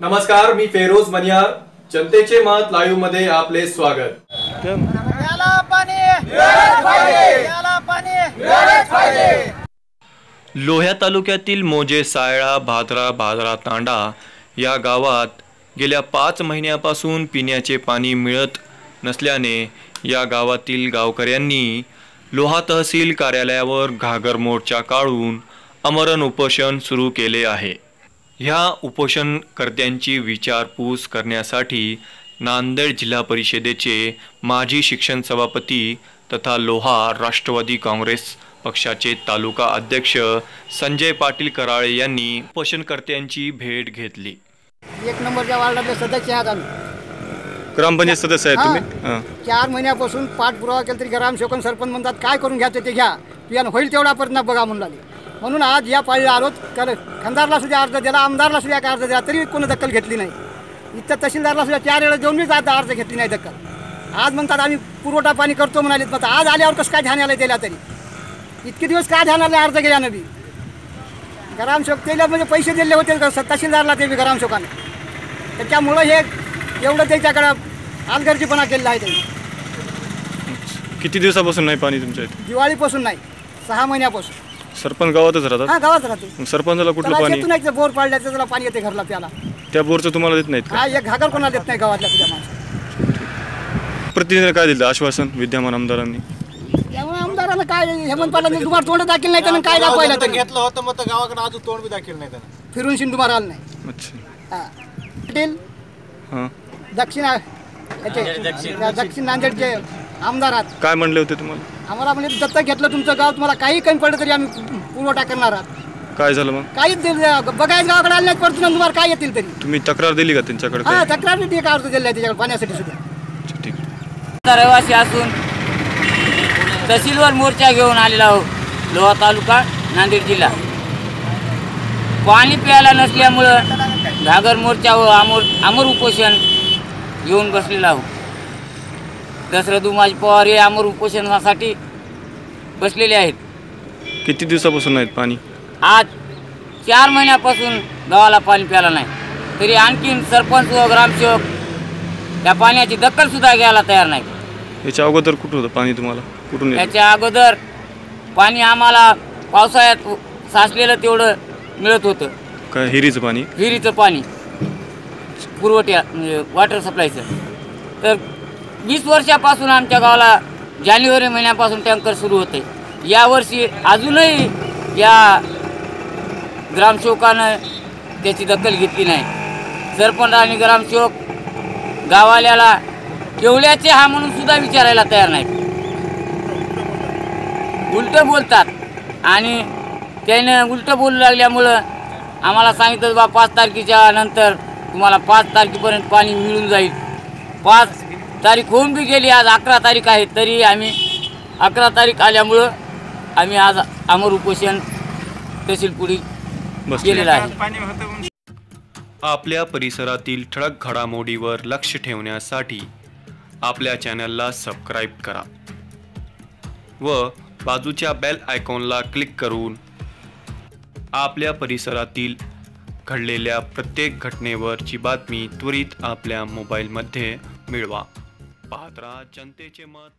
नमस्कार मी फेरोज मनियार जनतेचे मत लाईव्हमध्ये आपले स्वागत. लोह्या तालुक्यातील मोजे सायळा भाद्रा भाद्रा तांडा या गावात गेल्या पाच महिन्यापासून पिण्याचे पाणी मिळत नसल्याने या गावातील गावकऱ्यांनी लोहा तहसील कार्यालयावर घागर मोर्चा काढून अमरण उपोषण सुरू केले आहे. ह्या उपोषणकर्त्यांची विचारपूस करण्यासाठी नांदेड जिल्हा परिषदेचे माजी शिक्षण सभापती तथा लोहा राष्ट्रवादी काँग्रेस पक्षाचे तालुका अध्यक्ष संजय पाटील कराळे यांनी उपोषणकर्त्यांची भेट घेतली. एक नंबरच्या वार्डातले सदस्य आहात आम्ही. ग्रामपंचायत सदस्य आहेत तुम्ही? चार महिन्यापासून पाठपुरावा केला तरी ग्रामसेवक सरपंच म्हणतात काय करून घ्यायचं ते घ्या. होईल तेवढा परिणाम बघा म्हणून लागले म्हणून आज या पाळीला आलो तर खंदारला सुद्धा अर्ज दिला आमदारला सुद्धा काय अर्ज दिला तरी कोणी दखल घेतली नाही. इथं तहसीलदारला सुद्धा चार वेळा देऊन मी जात अर्ज घेतली नाही दखल. आज म्हणतात आम्ही पुरवठा पाणी करतो म्हणाले मग आज आल्यावर कसं काय ध्यान आलं त्याला तरी? इतके दिवस काय ध्यान आले अर्ज गेल्यानं बी? ग्रामसेवक त्याला म्हणजे पैसे दिले होते का तहसीलदारला ते बी ग्रामसेवकाने? त्याच्यामुळं हे एवढं त्याच्याकडं आलगर्जीपणा केलेला आहे त्यांनी. किती दिवसापासून नाही पाणी तुमच्या इथे? दिवाळीपासून नाही सहा महिन्यापासून. सरपंच गावातच राहतात? हा गावात राहते मग सरपंचाला कुठलं त्याला पाणी? बोर पाडल्या त्याला पाणी येते घरला प्याला त्या बोरचं तुम्हाला देत नाहीत का? हा एक घागर कोणाला देत नाही गावातल्या सुद्धा माणसं प्रतिनिधीने काय दिलं आश्वासन विद्यमान आमदारांनी? त्यामुळे आमदारानं काय हेमंत पाटलांनी तुम्हाला तोंड दाखल नाही त्यानं काय दाखवायला त्यांनी? घेतलं होतं मग तर गावाकडे अजून तोंड बी दाखल नाही त्यानं. फिरून शिंदू आलं नाही. अच्छा. हा. पाटील? हां. दक्षिण याचे दक्षिण नांदेडचे आमदार आहात काय म्हणले होते तुम्हाला? आम्हाला म्हणजे दत्तक घेतलं तुमचं गाव तुम्हाला काही कमी पडलं तरी आम्ही पुरवठा करणार आहात. काय झालं मग? काहीच दिलं- बघायचं गावाकडे आले नाही परत तुम्हाला काय येतील तरी. तुम्ही तक्रार दिली का त्यांच्याकडे हा काय तक्रार नाही काय अर्ज दिला त्याच्याकडे पाण्यासाठी सुद्धा. अच्छा, ठीक रहिवासी असून तहसीलवर मोर्चा घेऊन आलेला आहो लोहा तालुका नांदेड जिल्हा. पाणी प्यायला नसल्यामुळं घागर मोर्चा व आमोर आमर उपोषण घेऊन बसलेला आहो. दशरथ उमाजी पवार हे आमर उपोषणासाठी बसलेले आहेत. किती दिवसापासून नाहीत पाणी? आज चार महिन्यापासून गावाला पाणी प्यायला नाही. तरी आणखीन सरपंच व ग्रामसेवक त्या पाण्याची दखलसुद्धा घ्यायला तयार नाही याच्या अगोदर कुठं होतं पाणी तुम्हाला? कुठून येतं? त्याच्या अगोदर पाणी आम्हाला पावसाळ्यात साचलेलं तेवढं मिळत होतं. काय हिरीचं पाणी? विहिरीचं पाणी. पुरवठ्या म्हणजे वॉटर सप्लायचं तर वीस वर्षापासून आमच्या गावाला जानेवारी महिन्यापासून टँकर सुरू होते. यावर्षी अजूनही या ग्रामसेवकानं त्याची दखल घेतली नाही. सरपंच आणि ग्रामसेवक गावाल्याला केवल्याचे हा म्हणून सुद्धा विचारायला तयार नाहीत. उलटं बोलतात आणि त्याने उलटं बोलू लागल्यामुळं आम्हाला सांगितलं बा पाच तारखेच्या नंतर तुम्हाला पाच तारखेपर्यंत पाणी मिळून जाईल. पाच तारीख होऊन बी गेली आज अकरा तारीख आहे तरी आम्ही अकरा तारीख आल्यामुळं आम्ही आज अमर उपोषण बसले केलेलं आहे. आपल्या परिसरातील ठळक घडामोडीवर लक्ष ठेवण्यासाठी आपल्या चॅनलला सबस्क्राईब करा व बाजूच्या बेल आयकॉनला क्लिक करून आपल्या परिसरातील घडलेल्या प्रत्येक घटनेवरची बातमी त्वरित आपल्या मोबाईलमध्ये मिळवा. पाहत राहा जनतेचे मत.